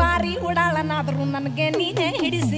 ಬಾರಿ ಉಡಾಳನಾದ್ರು ನನಗೆ ನೀನೇ ಹಿಡಿಸಿ.